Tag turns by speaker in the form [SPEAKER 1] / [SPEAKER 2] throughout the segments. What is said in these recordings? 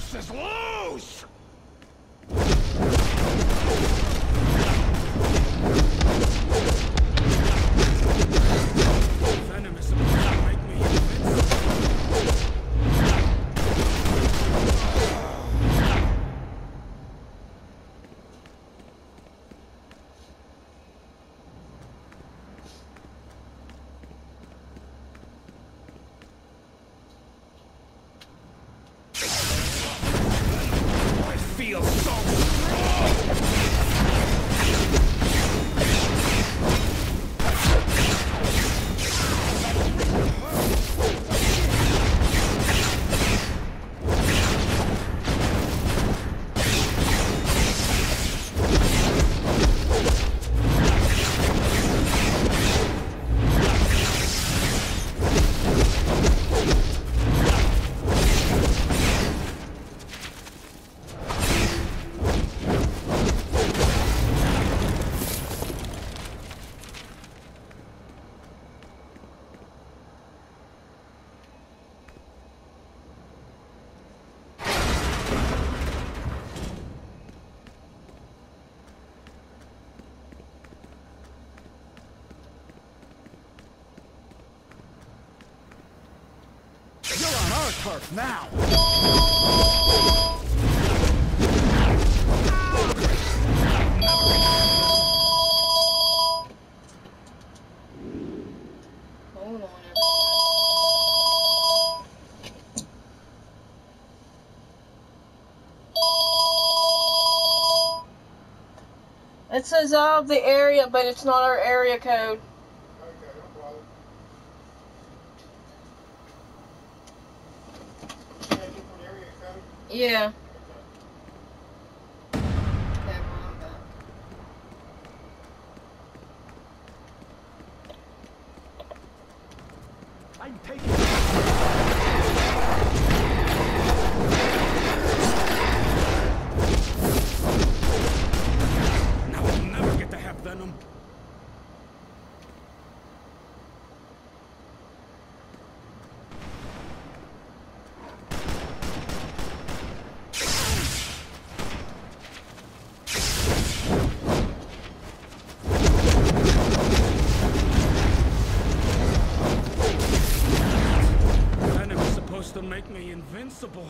[SPEAKER 1] Juice is loose! I turf now!
[SPEAKER 2] It says of the area, but it's not our area code. Yeah. Okay, well, I'm back.
[SPEAKER 1] I'm taking. Now I'll never get to have Venom. Venom is supposed to make me invincible.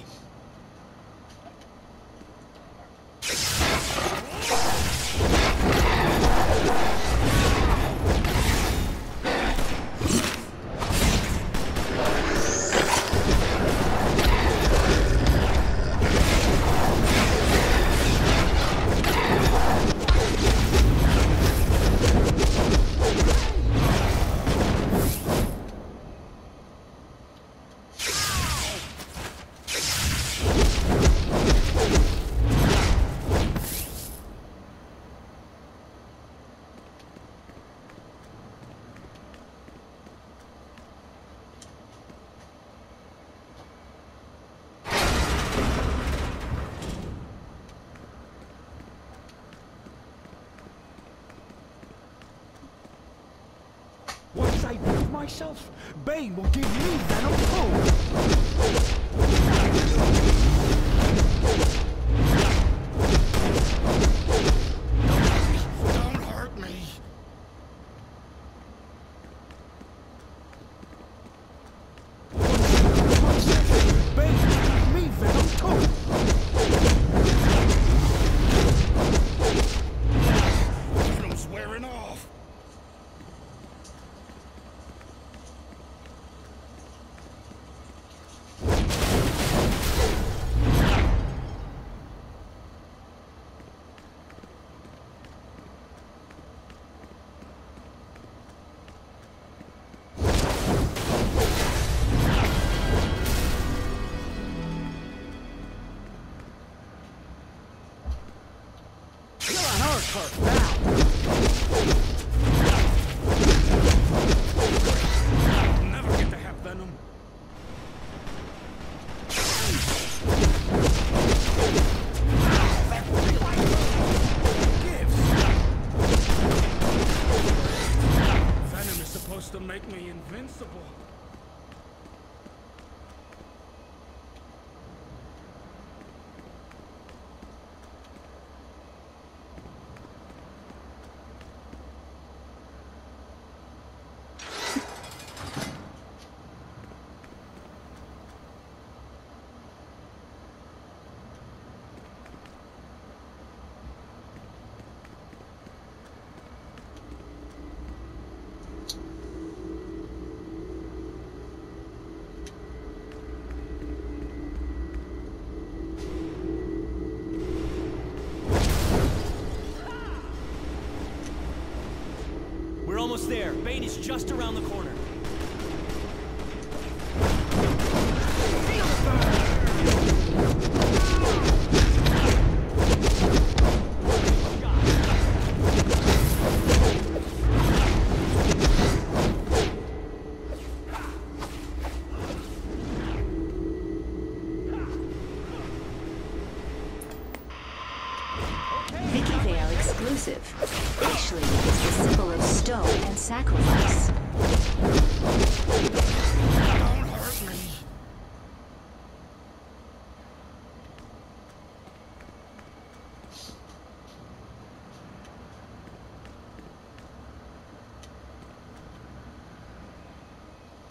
[SPEAKER 1] I prove myself. Bane will give me venom too. To make me invincible.
[SPEAKER 3] Almost there. Bane is just around the corner.
[SPEAKER 4] Exclusive. Ashley is the symbol of stone and sacrifice.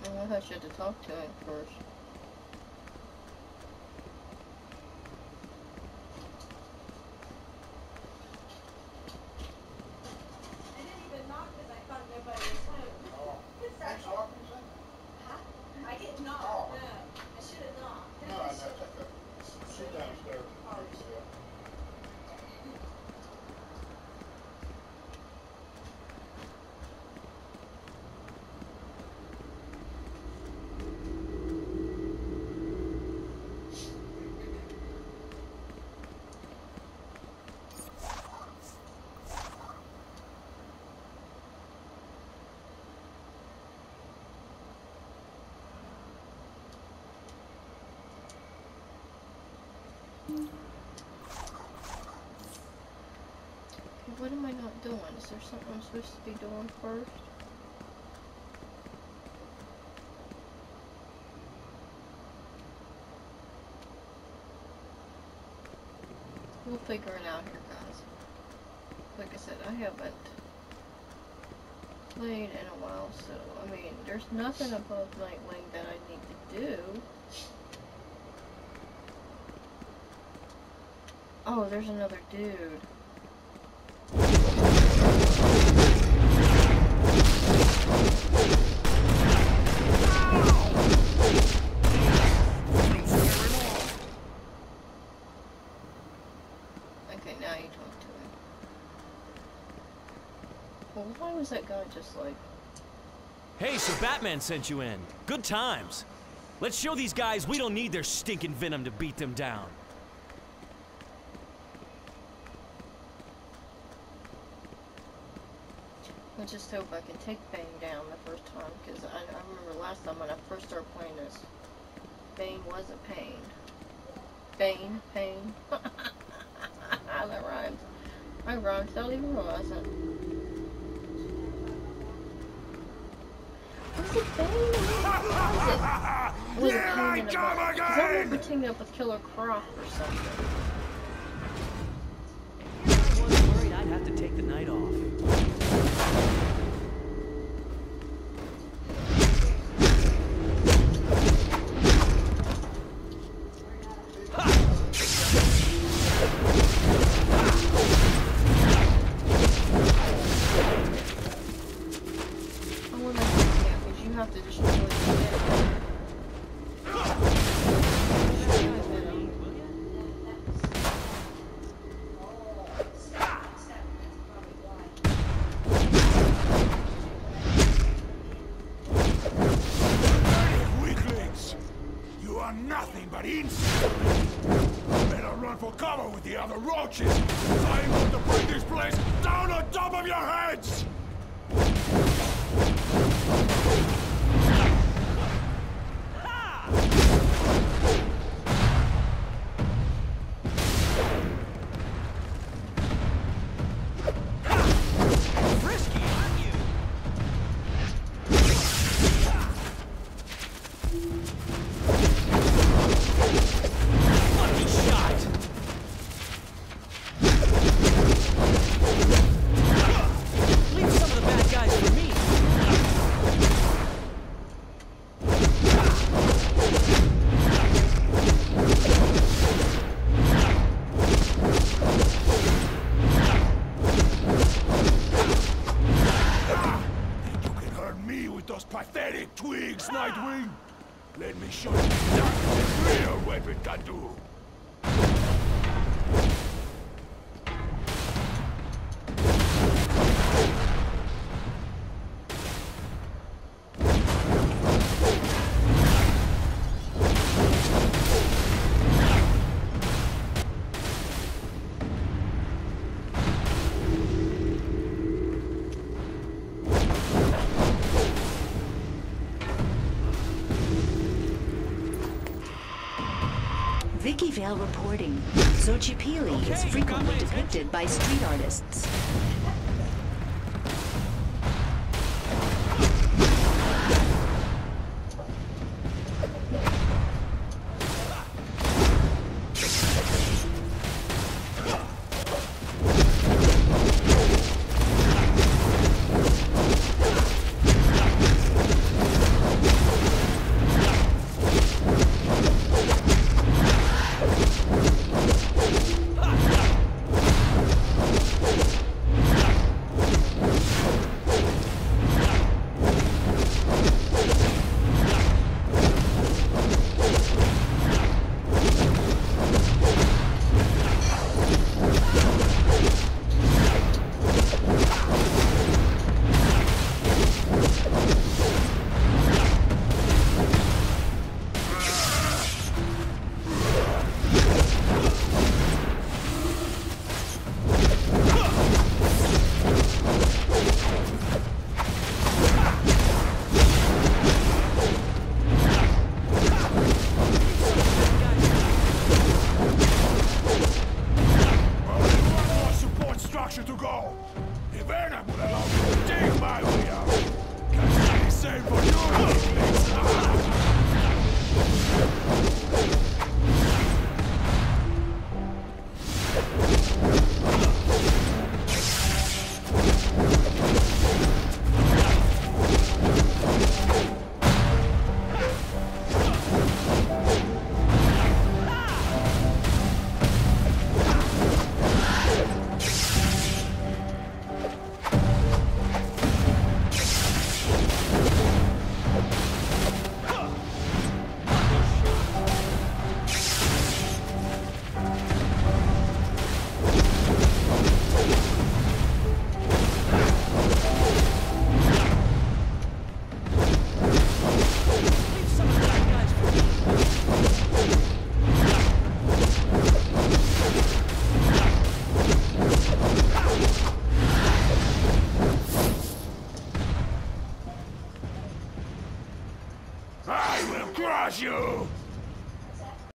[SPEAKER 1] Don't.
[SPEAKER 2] I I should have talked to him first.
[SPEAKER 5] I didn't even knock because I thought nobody was home.
[SPEAKER 6] Thanks, Hawkins.
[SPEAKER 5] I didn't knock,
[SPEAKER 6] Oh.
[SPEAKER 5] no. I should have knocked.
[SPEAKER 6] No, I know, take a seat downstairs. please, yeah.
[SPEAKER 2] Okay, what am I not doing? Is there something I'm supposed to be doing first? We'll figure it out here, guys. Like I said, I haven't played in a while, so, I mean, there's nothing above Nightwing that I need to do. Oh, there's another dude.
[SPEAKER 3] Hey, so Batman sent you in. Good times. Let's show these guys we don't need their stinking venom to beat them down.
[SPEAKER 2] I just hope I can take Bane down the first time, because I, I remember last time when I first started playing this, Bane was a pain. Bane, pain. that rhymes. I rhymed, that even realize it. Was it Bane? Or was it?
[SPEAKER 1] Here I
[SPEAKER 2] Pain in the
[SPEAKER 1] come
[SPEAKER 2] I remember teaming up with Killer Croc or something.
[SPEAKER 3] I was worried I'd have to take the night off.
[SPEAKER 1] cover with the other roaches! I'm going to bring this place
[SPEAKER 4] Sunnyvale reporting. Xochipilli
[SPEAKER 3] okay, is frequently
[SPEAKER 4] depicted by street artists.